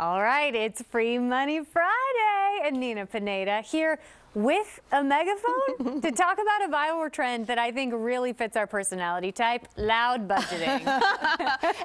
All right, it's Free Money Friday, and Nina Pineda here with a megaphone to talk about a viral trend that I think really fits our personality type, loud budgeting.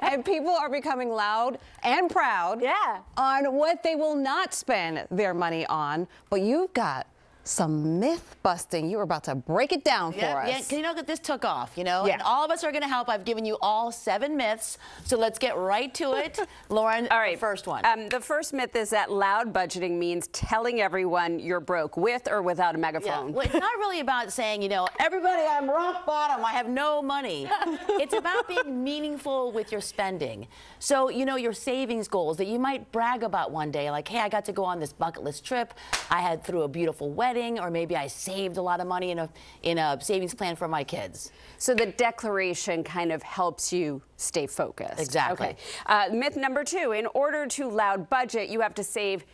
and people are becoming loud and proud Yeah. on what they will not spend their money on. But you've got some myth busting. You were about to break it down for us. Yeah, us. yeah, 'cause you know that this took off, you know, Yeah. and all of us are going to help. I've given you all seven myths, so let's get right to it. Lauren, All right. the first one. Um, the first myth is that loud budgeting means telling everyone you're broke with or without a yeah. megaphone. Well, it's not really about saying, you know, everybody, I'm rock bottom. I have no money. it's about being meaningful with your spending. So, you know, your savings goals that you might brag about one day, like, hey, I got to go on this bucket list trip. I had through a beautiful wedding, or maybe I saved a lot of money in a in a savings plan for my kids. So the declaration kind of helps you stay focused. Exactly. Okay. Uh, myth number two: in order to loud budget, you have to save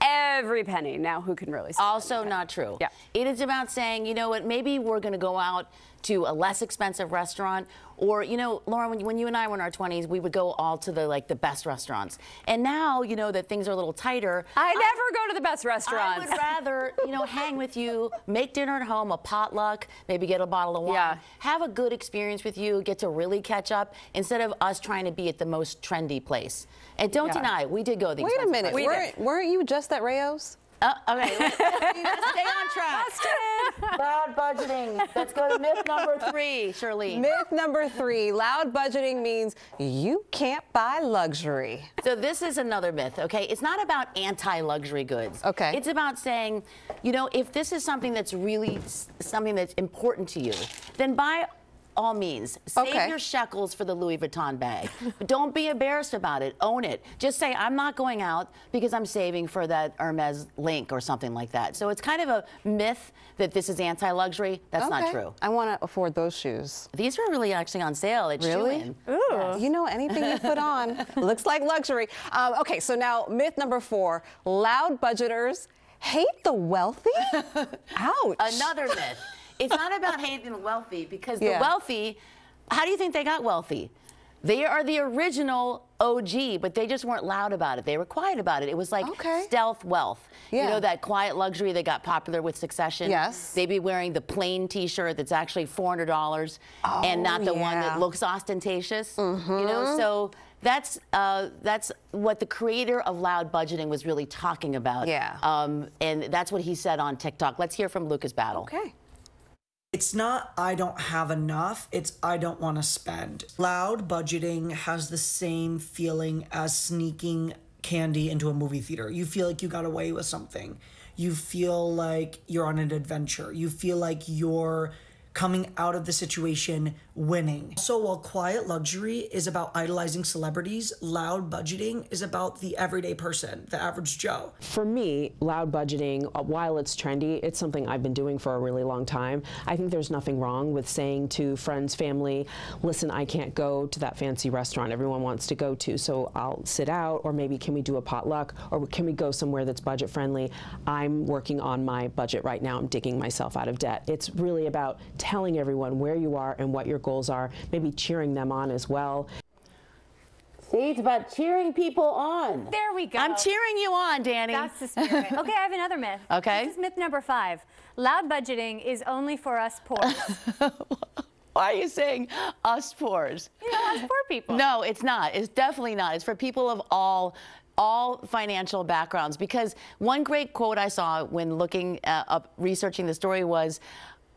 every penny. Now, who can really? Save Also not true. Yeah. It is about saying, you know what, maybe we're going to go out to a less expensive restaurant or you know lauren when, when you and i were in our 20s we would go all to the like the best restaurants and now you know that things are a little tighter I never go to the best restaurants I would rather, you know, hang with you, make dinner at home, a potluck, maybe get a bottle of wine, Yeah. have a good experience with you, get to really catch up, instead of us trying to be at the most trendy place. And don't Yeah. deny, we did go the Wait a minute. place. Weren't, weren't you just at Rao's? Uh, okay, let's, let's stay on track. Loud budgeting. Let's go to myth number three, Shirley. Myth number three loud budgeting means you can't buy luxury. So this is another myth, okay? It's not about anti-luxury goods. Okay. It's about saying, you know, if this is something that's really something that's important to you, then by all means, save Okay. your shekels for the Louis Vuitton bag. But Don't be embarrassed about it. Own it. Just say, I'm not going out because I'm saving for that Hermes link or something like that. So it's kind of a myth that this is anti-luxury. That's not true. I want to afford those shoes. These were really actually on sale at Really? Shein. You know, anything you put on looks like luxury. Um, okay, so now myth number four loud budgeters hate the wealthy? Ouch. Another myth. It's not about hating the wealthy because Yeah. the wealthy, how do you think they got wealthy? They are the original OG, but they just weren't loud about it. They were quiet about it. It was like Okay. stealth wealth. Yeah. You know that quiet luxury that got popular with Succession? Yes. They'd be wearing the plain t-shirt that's actually $400 and not the one yeah. Mm-hmm. that looks ostentatious. You know, so that's uh, that's what the creator of loud budgeting was really talking about. Yeah. Um, and that's what he said on TikTok. Let's hear from Lucas Battle. okay. It's not I don't have enough, it's I don't want to spend. Loud budgeting has the same feeling as sneaking candy into a movie theater. You feel like you got away with something. You feel like you're on an adventure. You feel like you're coming out of the situation winning. So while quiet luxury is about idolizing celebrities, loud budgeting is about the everyday person, the average Joe. For me, loud budgeting, uh, while it's trendy, it's something I've been doing for a really long time. I think there's nothing wrong with saying to friends, family, listen, I can't go to that fancy restaurant everyone wants to go to, so I'll sit out, or maybe can we do a potluck, or can we go somewhere that's budget friendly? I'm working on my budget right now. I'm digging myself out of debt. It's really about telling everyone where you are and what your goals are, maybe cheering them on as well. See, it's about cheering people on. There we go. I'm cheering you on, Danny. That's the spirit. Okay, I have another myth. Okay. This is myth number five. Loud budgeting is only for us poor. Why are you saying us poors? you know, us poor people. No, it's not. It's definitely not. It's for people of all all financial backgrounds because one great quote I saw when looking uh, up researching the story was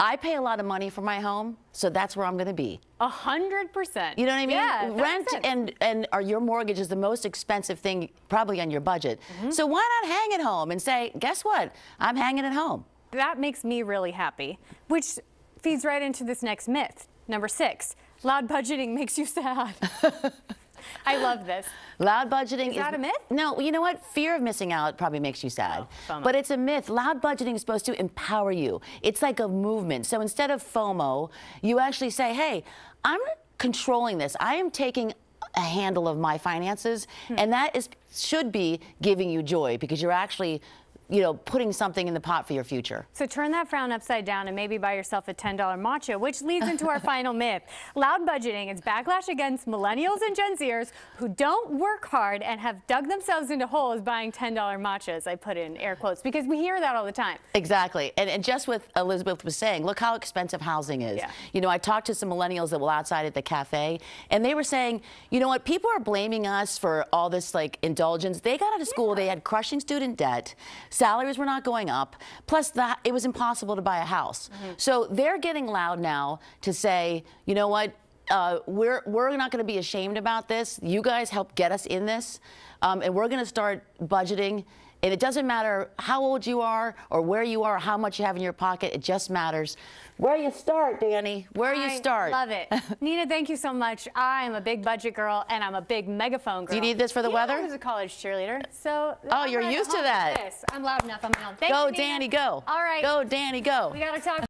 I pay a lot of money for my home, so that's where I'm going to be. A hundred percent. You know what I mean? Yeah. Rent and and or your mortgage is the most expensive thing probably on your budget. Mm-hmm. So why not hang at home and say, guess what? I'm hanging at home. That makes me really happy, which feeds right into this next myth. Number six, loud budgeting makes you sad. I love this. Loud budgeting is, that a myth? No, you know what? Fear of missing out probably makes you sad. Oh, but it's a myth. Loud budgeting is supposed to empower you. It's like a movement. So instead of FOMO, you actually say, "Hey, I'm controlling this. I am taking a handle of my finances." Hmm. And that is should be giving you joy because you're actually you know, putting something in the pot for your future. So turn that frown upside down and maybe buy yourself a $10 matcha, which leads into our final myth. Loud budgeting is backlash against millennials and Gen Zers who don't work hard and have dug themselves into holes buying $10 matchas. I put in air quotes because we hear that all the time. Exactly. And, and just what Elizabeth was saying, look how expensive housing is. Yeah. You know, I talked to some millennials that were outside at the cafe, and they were saying, you know what, people are blaming us for all this like indulgence. They got out of school, they had crushing student debt, salaries were not going up, plus that it was impossible to buy a house. So they're getting loud now to say, you know what, uh, we're we're not going to be ashamed about this. You guys helped get us in this, um, and we're going to start budgeting. And it doesn't matter how old you are or where you are or how much you have in your pocket. It just matters where you start, Danny. Where you I start. Love it. Nina, thank you so much. I am a big budget girl and I'm a big megaphone girl. Do you need this for the weather? I was a college cheerleader. So Oh, I'm you're used to that. this. I'm loud enough on my own. Thank Go, you, Danny, go. All right. Go, Danny, go. We got to talk.